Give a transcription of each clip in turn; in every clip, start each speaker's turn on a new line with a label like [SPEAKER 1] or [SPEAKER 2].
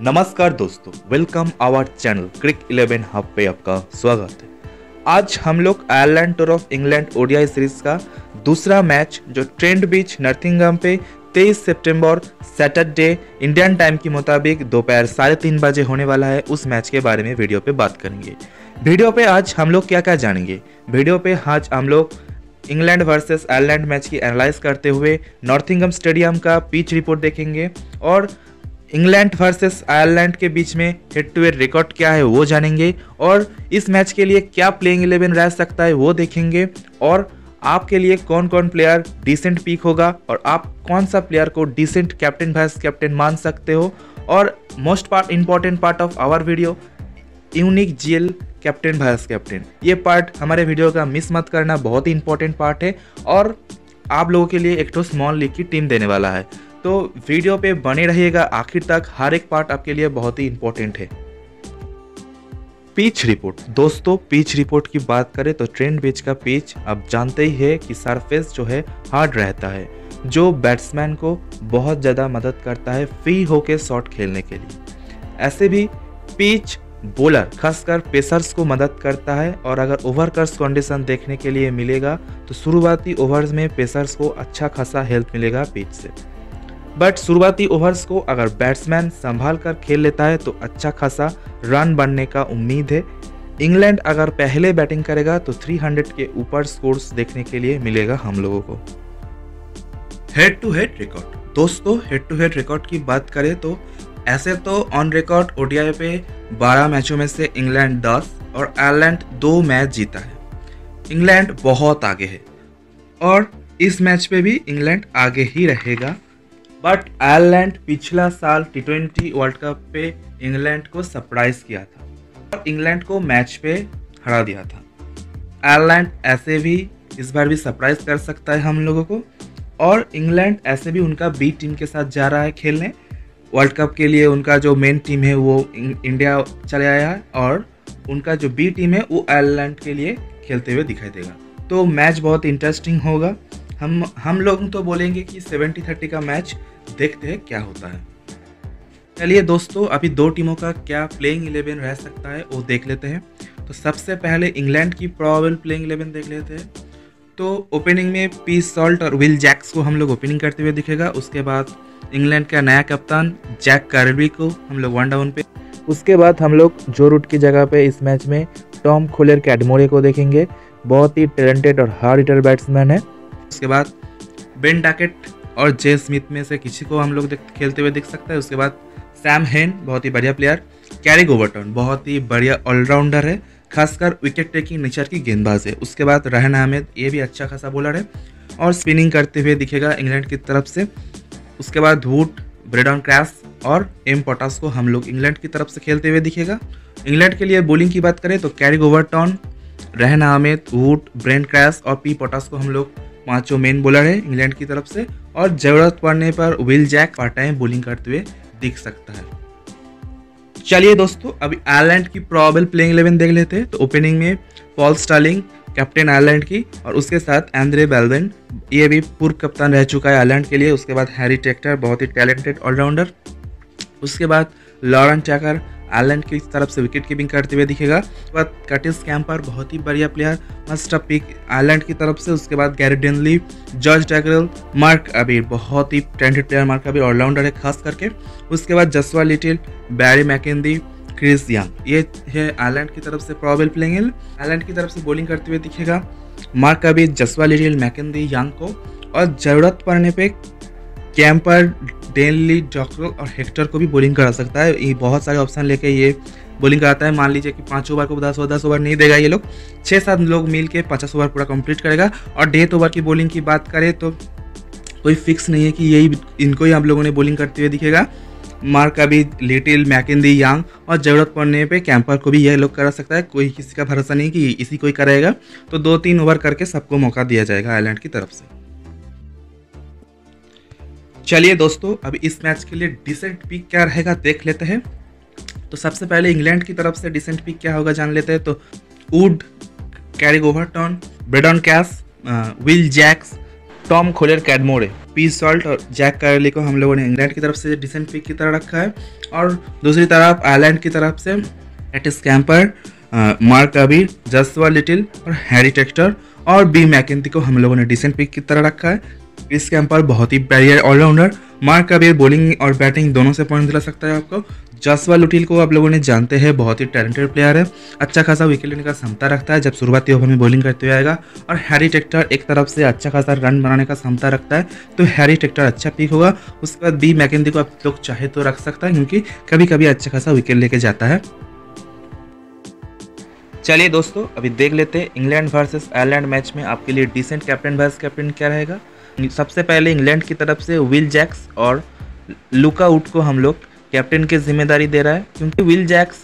[SPEAKER 1] नमस्कार दोस्तों welcome our channel crick 11 hub पे आपका स्वागत है। आज हम लोग Ireland tour of England ODI series का दूसरा मैच जो ट्रेंड बीच नर्थिंगम पे 23 सितंबर सैटरडे इंडियन टाइम के मुताबिक दोपहर साढ़े तीन बजे होने वाला है, उस मैच के बारे में वीडियो पे बात करेंगे। वीडियो पे आज हम लोग क्या क्या जानेंगे? वीडियो पे आज हम लोग इंग्लैंड वर्सेस आयरलैंड मैच की एनालाइज करते हुए नॉर्थिंगम स्टेडियम का पिच रिपोर्ट देखेंगे और इंग्लैंड वर्सेस आयरलैंड के बीच में हेड टू हेड रिकॉर्ड क्या है वो जानेंगे और इस मैच के लिए क्या प्लेइंग इलेवन रह सकता है वो देखेंगे और आपके लिए कौन कौन प्लेयर डिसेंट पीक होगा और आप कौन सा प्लेयर को डिसेंट कैप्टन वाइस कैप्टन मान सकते हो और most part important part of our video unique GL captain vice captain ये पार्ट हमारे वीडियो का मिस मत करना, बहुत ही इंपॉर्टेंट पार्ट है और आप लोगों के लिए एक तो स्मॉल लीग की टीम देने वाला है। तो वीडियो पे बने रहिएगा आखिर तक। हर एक पार्ट आपके लिए बहुत ही इंपॉर्टेंट है। Pitch report. दोस्तों, पिच रिपोर्ट की बात करें तो ट्रेंड पिच का पिच आप जानते ही है कि सरफेस जो है हार्ड रहता है, जो बैट्समैन को बहुत ज़्यादा मदद करता है फ्री होके शॉट खेलने के लिए। ऐसे भी पिच बॉलर, खासकर पेसर्स को मदद करता है और अगर ओवरकर्स कंडीशन देखने के लिए मिलेगा तो शुरुआती ओवर्स में पेसर्स को अच्छा खासा हेल्प मिलेगा पिच से। बट शुरुआती ओवर्स को अगर बैट्समैन संभाल कर खेल लेता है तो अच्छा खासा रन बनने का उम्मीद है। इंग्लैंड अगर पहले बैटिंग करेगा तो 300 के ऊपर स्कोर्स देखने के लिए मिलेगा हम लोगों को। हेड टू हेड रिकॉर्ड दोस्तों हेड टू हेड रिकॉर्ड की बात करें तो ऐसे तो ऑन रिकॉर्ड ओडीआई पे 12 मैचों में से इंग्लैंड 10 और आयरलैंड दो मैच जीता है। इंग्लैंड बहुत आगे है और इस मैच पे भी इंग्लैंड आगे ही रहेगा। बट आयरलैंड पिछला साल टी ट्वेंटी वर्ल्ड कप पे इंग्लैंड को सरप्राइज़ किया था और इंग्लैंड को मैच पे हरा दिया था। आयरलैंड ऐसे भी इस बार भी सरप्राइज़ कर सकता है हम लोगों को और इंग्लैंड ऐसे भी उनका बी टीम के साथ जा रहा है खेलने। वर्ल्ड कप के लिए उनका जो मेन टीम है वो इंडिया चले आया है और उनका जो बी टीम है वो आयरलैंड के लिए खेलते हुए दिखाई देगा। तो मैच बहुत इंटरेस्टिंग होगा। हम हम लोग तो बोलेंगे कि सेवेंटी थर्टी का मैच देखते हैं क्या होता है। चलिए दोस्तों, अभी दो टीमों का क्या प्लेइंग इलेवन रह सकता है, वो देख लेते हैं। तो सबसे पहले इंग्लैंड की प्रॉबल प्लेइंग इलेवन देख लेते हैं। तो ओपनिंग में पी सॉल्ट और विल जैक्स को हम लोग ओपनिंग करते हुए दिखेगा। उसके बाद इंग्लैंड का नया कप्तान जैक कार्बी को हम लोग वन डाउन पे। उसके बाद हम लोग जो रूट की जगह पे इस मैच में टॉम खोलेर कैडमोरे को देखेंगे। बहुत ही टैलेंटेड और हार्ड हिटर बैट्समैन है। उसके बाद बेन डाकेट और जे स्मिथ में से किसी को हम लोग खेलते हुए देख सकते हैं। उसके बाद सैम हेन बहुत ही बढ़िया प्लेयर कैरी गोवर्टन बहुत ही बढ़िया ऑलराउंडर है, खासकर विकेट टेकिंग नेचर की गेंदबाज है। उसके बाद रहन अहमद, ये भी अच्छा खासा बॉलर है। और स्पिनिंग करते हुए दिखेगा इंग्लैंड की तरफ़ से। उसके बाद वुड ब्रेडॉन क्रैश और एम पोटास को हम लोग इंग्लैंड की तरफ़ से खेलते हुए दिखेगा। इंग्लैंड के लिए बॉलिंग की बात करें तो Carey Overton Rehan Ahmed Wood Brydon Carse और पी पोटास को हम लोग पाँचों मेन बॉलर है इंग्लैंड की तरफ़ से। और ज़रूरत पड़ने पर Will Jack part time bowling करते हुए दिख सकता है। चलिए दोस्तों, अभी आयरलैंड की प्रॉबल प्लेइंग इलेवन देख लेते हैं। तो ओपनिंग में पॉल स्टार्लिंग कैप्टन आयरलैंड की और उसके साथ एंड्रे बेलवेन ये भी पूर्व कप्तान रह चुका है आयरलैंड के लिए। उसके बाद हैरी टेक्टर बहुत ही टैलेंटेड ऑलराउंडर उसके बाद लॉरेंट चैकर आयरलैंड की तरफ़ से विकेट कीपिंग करते हुए दिखेगा। उसके बाद कटिस कैंपर बहुत ही बढ़िया प्लेयर मस्ट पिक आयरलैंड की तरफ़ से। उसके बाद Gary Denly George टैगरल Mark Adair बहुत ही talented player Mark Adair allrounder है, खास करके। उसके बाद Joshua Little Barry McCarthy Chris Young ये है आयरलैंड की तरफ़ से प्रॉबल प्लेइंग आयरलैंड की तरफ़ से बॉलिंग करते हुए दिखेगा Mark Adair Joshua Little McCarthy Young को। और ज़रूरत पड़ने पे कैंपर डेनली डॉक्टर और हेक्टर को भी बॉलिंग करा सकता है। ये बहुत सारे ऑप्शन लेके ये बॉलिंग कराता है। मान लीजिए कि पाँच ओवर को दस ओवर दस ओवर नहीं देगा ये लोग। छः सात लोग मिल के पचास ओवर पूरा कंप्लीट करेगा। और डेथ ओवर की बॉलिंग की बात करें तो कोई फिक्स नहीं है कि यही इनको ही आप लोगों ने बॉलिंग करते हुए दिखेगा। मार्क अभी लिटिल मैकेंदी यांग और ज़रूरत पड़ने पे कैंपर को भी यह लोग करा सकता है। कोई किसी का भरोसा नहीं कि इसी कोई करेगा तो दो तीन ओवर करके सबको मौका दिया जाएगा आयरलैंड की तरफ़ से। चलिए दोस्तों, अभी इस मैच के लिए डिसेंट पिक क्या रहेगा देख लेते हैं। तो सबसे पहले इंग्लैंड की तरफ़ से डिसेंट पिक क्या होगा जान लेते हैं। तो Wood Carey Overton Brydon Carse Will Jacks Tom Kohler Cadmore P Salt और जैक कैरली को हम लोगों ने इंग्लैंड की तरफ़ से डिसेंट पिक की तरह रखा है। और दूसरी तरफ़ आयरलैंड की तरफ़ से Curtis Campher Mark Adair Joshua Little और हैरी टेक्टर और बी मैकेंथी को हम लोगों ने डिसेंट पिक की तरह रखा है। इस कैंपर बहुत ही बैरियर ऑलराउंडर, मार्क अबीर बॉलिंग और बैटिंग दोनों से पॉइंट दिला सकता है आपको। जसवा लुटिल को आप लोगों ने जानते हैं, बहुत ही टैलेंटेड प्लेयर है। अच्छा खासा विकेट लेने का क्षमता रखता है, जब शुरुआती ओवर में बॉलिंग करते हुए आएगा। और हैरी टेक्टर एक तरफ़ से अच्छा खासा रन बनाने का क्षमता रखता है तो हैरी टेक्टर अच्छा पिक होगा। उसके बाद बी मैकेंदी को आप लोग चाहे तो रख सकता है, क्योंकि कभी कभी अच्छा खासा विकेट लेके जाता है। चलिए दोस्तों, अभी देख लेते हैं इंग्लैंड वर्सेस आयरलैंड मैच में आपके लिए डिसेंट कैप्टन वाइस कैप्टन क्या रहेगा। सबसे पहले इंग्लैंड की तरफ़ से विल जैक्स और लुका आउट को हम लोग कैप्टन की ज़िम्मेदारी दे रहा है, क्योंकि विल जैक्स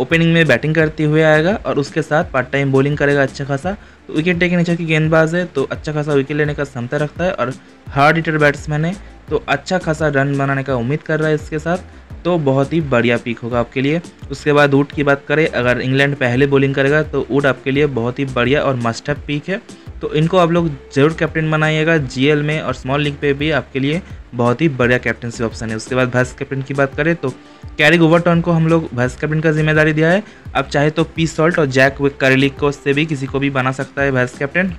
[SPEAKER 1] ओपनिंग में बैटिंग करते हुए आएगा और उसके साथ पार्ट टाइम बॉलिंग करेगा अच्छा खासा। तो विकेट टेकिंग नेचर की गेंदबाज है तो अच्छा खासा विकेट लेने का क्षमता रखता है और हार्ड हिटर बैट्समैन है तो अच्छा खासा रन बनाने का उम्मीद कर रहा है इसके साथ। तो बहुत ही बढ़िया पिक होगा आपके लिए। उसके बाद ऊट की बात करें, अगर इंग्लैंड पहले बॉलिंग करेगा तो ऊट आपके लिए बहुत ही बढ़िया और मस्टअप पिक है। तो इनको आप लोग ज़रूर कैप्टन बनाइएगा जीएल में और स्मॉल लीग पे भी आपके लिए बहुत ही बढ़िया कैप्टनसी ऑप्शन है। उसके बाद वाइस कैप्टन की बात करें तो कैरी ओवरटर्न को हम लोग वाइस कैप्टन का ज़िम्मेदारी दिया है। अब चाहे तो पी सॉल्ट और जैक विक करेलिक को से भी किसी को भी बना सकता है वाइस कैप्टन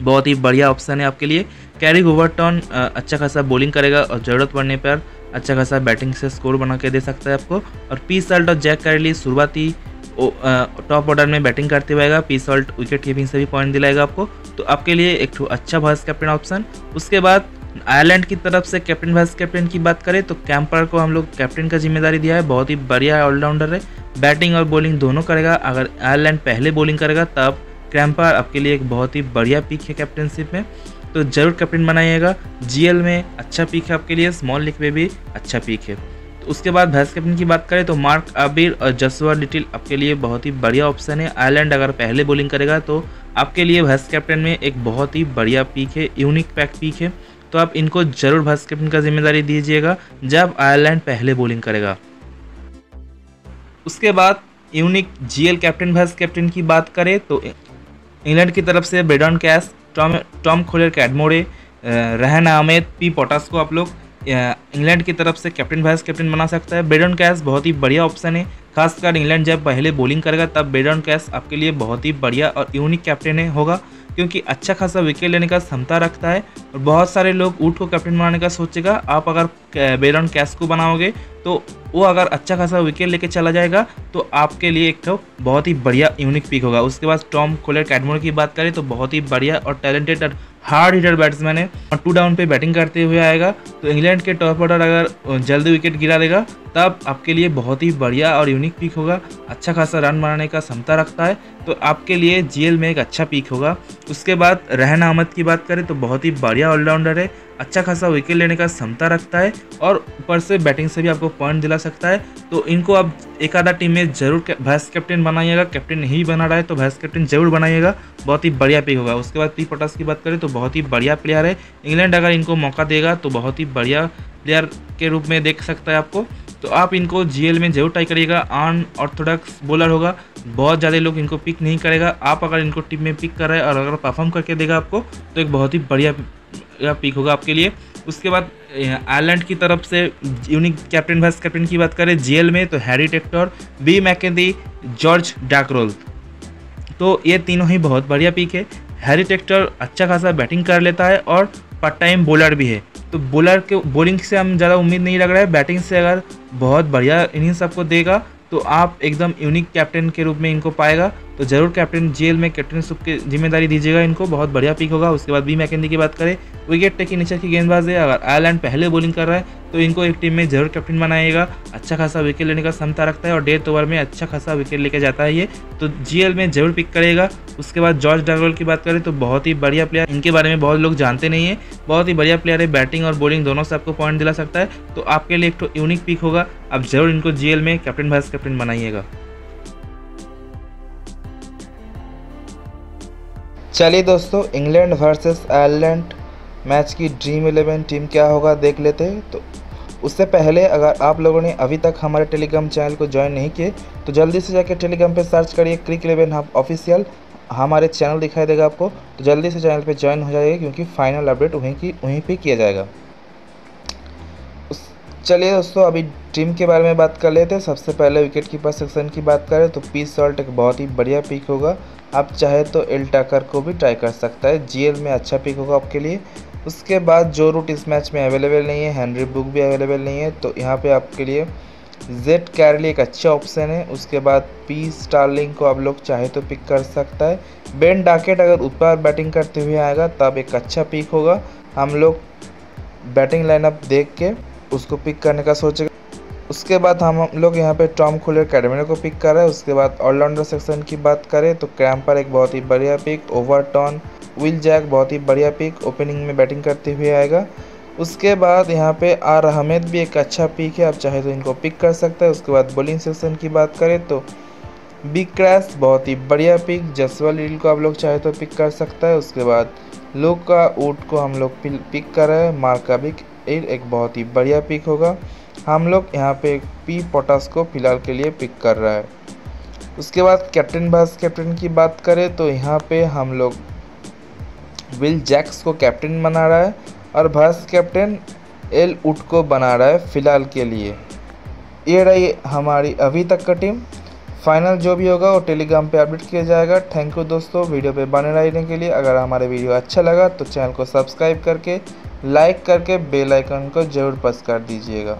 [SPEAKER 1] बहुत ही बढ़िया ऑप्शन है आपके लिए। कैरी ओवरटर्न अच्छा खासा बॉलिंग करेगा और ज़रूरत पड़ने पर अच्छा खासा बैटिंग से स्कोर बना के दे सकता है आपको। और पी सॉल्ट और जैक कैरली शुरुआती टॉप ऑर्डर में बैटिंग करते हुएगा पी सॉल्ट विकेट कीपिंग से भी पॉइंट दिलाएगा आपको। तो आपके लिए एक अच्छा वाइस कैप्टन ऑप्शन उसके बाद आयरलैंड की तरफ़ से कैप्टन वाइस कैप्टन की बात करें तो कैंपर को हम लोग कैप्टन का ज़िम्मेदारी दिया है। बहुत ही बढ़िया ऑलराउंडर है। बैटिंग और बॉलिंग दोनों करेगा। अगर आयरलैंड पहले बॉलिंग करेगा, तब कैंपर आपके लिए एक बहुत ही बढ़िया पिक है कैप्टनशिप में। तो ज़रूर कैप्टन बनाइएगा। जीएल में अच्छा पिक है आपके लिए स्मॉल लीग में भी अच्छा पिक है। उसके बाद वाइस कैप्टन की बात करें तो मार्क आबिर और जसवा लिटिल आपके लिए बहुत ही बढ़िया ऑप्शन है। आयरलैंड अगर पहले बॉलिंग करेगा तो आपके लिए वाइस कैप्टन में एक बहुत ही बढ़िया पीक है यूनिक पैक पीक है। तो आप इनको ज़रूर वाइस कैप्टन का ज़िम्मेदारी दीजिएगा जब आयरलैंड पहले बॉलिंग करेगा। उसके बाद unique GL captain vice captain की बात करें तो इंग्लैंड की तरफ़ से Brydon Carse Tom Tom Kohler Cadmore Rehan Ahmed P potash को आप लोग। इंग्लैंड की तरफ़ से कैप्टन वाइस कैप्टन बना सकता है। बेडन कैश बहुत ही बढ़िया ऑप्शन है। खासकर इंग्लैंड जब पहले बॉलिंग करेगा, तब ब्रेडन कैश आपके लिए बहुत ही बढ़िया और यूनिक कैप्टन है होगा। क्योंकि अच्छा खासा विकेट लेने का क्षमता रखता है और बहुत सारे लोग ऊट को कैप्टन बनाने का सोचेगा। आप अगर बेरन कैश को बनाओगे तो वो अगर अच्छा खासा विकेट लेके चला जाएगा तो आपके लिए एक तो बहुत ही बढ़िया यूनिक पिक होगा। उसके बाद टॉम कोलर कैडमोर की बात करें तो बहुत ही बढ़िया और टैलेंटेड हार्ड हिटर बैट्समैन है और टू डाउन पे बैटिंग करते हुए आएगा। तो इंग्लैंड के टॉप ऑर्डर अगर जल्दी विकेट गिरा देगा, तब आपके लिए बहुत ही बढ़िया और यूनिक पिक होगा। अच्छा खासा रन बनाने का क्षमता रखता है। तो आपके लिए जीएल में एक अच्छा पिक होगा। उसके बाद रहन अहमद की बात करें तो बहुत ही बढ़िया ऑलराउंडर है। अच्छा खासा विकेट लेने का क्षमता रखता है और ऊपर से बैटिंग से भी आपको पॉइंट दिला सकता है। तो इनको आप एक आधा टीम में ज़रूर वाइस कैप्टन बनाइएगा। कैप्टन नहीं बना रहा है तो वाइस कैप्टन ज़रूर बनाइएगा। बहुत ही बढ़िया पिक होगा। उसके बाद पी पटास की बात करें तो बहुत ही बढ़िया प्लेयर है। इंग्लैंड अगर इनको मौका देगा तो बहुत ही बढ़िया प्लेयर के रूप में देख सकता है आपको। तो आप इनको जीएल में ज़रूर ट्राई करिएगा। अन ऑर्थोडॉक्स बॉलर होगा। बहुत ज़्यादा लोग इनको पिक नहीं करेगा। आप अगर इनको टीम में पिक कर रहे हैं और अगर परफॉर्म करके देगा आपको तो एक बहुत ही बढ़िया पिक होगा आपके लिए। उसके बाद आयरलैंड की तरफ़ से यूनिक कैप्टन वाइस कैप्टन की बात करें जीएल में तो Harry Tector B McCarthy George Dockrell तो ये तीनों ही बहुत बढ़िया पिक है। हैरी टेक्टर अच्छा खासा बैटिंग कर लेता है और पार्ट टाइम बॉलर भी है। तो बॉलर के बॉलिंग से हम ज़्यादा उम्मीद नहीं लग रहा है। बैटिंग से अगर बहुत बढ़िया इनिंग्स आपको देगा तो आप एकदम यूनिक कैप्टन के रूप में इनको पाएगा। तो ज़रूर कैप्टन जेल में कैप्टन कैप्टनशिप की ज़िम्मेदारी दीजिएगा इनको, बहुत बढ़िया पिक होगा। उसके बाद बी मैकेंदी की बात करें विकेट टेकिंग नेचर की गेंदबाज है। अगर आयरलैंड पहले बॉलिंग कर रहा है तो इनको एक टीम में ज़रूर कैप्टन बनाएगा। अच्छा खासा विकेट लेने का क्षमता रखता है और डेथ ओवर में अच्छा खासा विकेट लेके जाता है ये। तो जीएल में ज़रूर पिक करेगा। उसके बाद जॉर्ज डागोल की बात करें तो बहुत ही बढ़िया प्लेयर इनके बारे में बहुत लोग जानते नहीं है। बहुत ही बढ़िया प्लेयर है। बैटिंग और बॉलिंग दोनों से आपको पॉइंट दिला सकता है। तो आपके लिए एक तो यूनिक पिक होगा। आप ज़रूर इनको जीएल में कैप्टन वाइस कैप्टन बनाइएगा।
[SPEAKER 2] चलिए दोस्तों, इंग्लैंड वर्सेस आयरलैंड मैच की ड्रीम इलेवन टीम क्या होगा देख लेते हैं। तो उससे पहले अगर आप लोगों ने अभी तक हमारे टेलीग्राम चैनल को ज्वाइन नहीं किए तो जल्दी से जाकर टेलीग्राम पे सर्च करिए क्रिक इलेवन हब ऑफिशियल हमारे चैनल दिखाई देगा आपको तो जल्दी से चैनल पे ज्वाइन हो जाइए क्योंकि फाइनल अपडेट वहीं की, वहीं पे किया जाएगा। चलिए दोस्तों, अभी टीम के बारे में बात कर लेते हैं। सबसे पहले विकेट कीपर सेक्शन की बात करें तो पी सॉल्ट एक बहुत ही बढ़िया पिक होगा। आप चाहे तो एल टाकर को भी ट्राई कर सकता है। जीएल में अच्छा पिक होगा आपके लिए। उसके बाद जो रूट इस मैच में अवेलेबल नहीं है हेनरी बुक भी अवेलेबल नहीं है तो यहाँ पे आपके लिए जेड कैरली एक अच्छा ऑप्शन है। उसके बाद पी स्टारलिंग को आप लोग चाहे तो पिक कर सकता है। बेन डाकेट अगर ऊपर बैटिंग करते हुए आएगा, तब एक अच्छा पिक होगा। हम लोग बैटिंग लाइनअप देख के उसको पिक करने का सोचेगा। उसके बाद हम लोग यहाँ पे टॉम खुलर कैडमिनो को पिक कर रहे हैं। उसके बाद ऑलराउंडर सेक्शन की बात करें तो क्रैम्पर एक बहुत ही बढ़िया पिक ओवरटॉन विल जैक बहुत ही बढ़िया पिक ओपनिंग में बैटिंग करते हुए आएगा। उसके बाद यहाँ पे आर अहमेद भी एक अच्छा पिक है, आप चाहे तो इनको पिक कर सकते हैं। उसके बाद बॉलिंग सेक्शन की बात करें तो बिग क्रैश बहुत ही बढ़िया पिक जसवाल रील को आप लोग चाहे तो पिक कर सकता है। उसके बाद लोग का ऊट को हम लोग पिक कर रहे हैं। मार्का बिक एक बहुत ही बढ़िया पिक होगा। हम लोग यहाँ पे पी पोटास को फ़िलहाल के लिए पिक कर रहा है। उसके बाद कैप्टन भास कैप्टन की बात करें तो यहाँ पे हम लोग विल जैक्स को कैप्टन बना रहा है और वाइस कैप्टन एल उट को बना रहा है फ़िलहाल के लिए। ये रही हमारी अभी तक का टीम। फाइनल जो भी होगा वो टेलीग्राम पे अपडेट किया जाएगा। थैंक यू दोस्तों, वीडियो पे बने रहने के लिए। अगर हमारे वीडियो अच्छा लगा तो चैनल को सब्सक्राइब करके, लाइक करके, बेल आइकन को ज़रूर प्रेस कर दीजिएगा।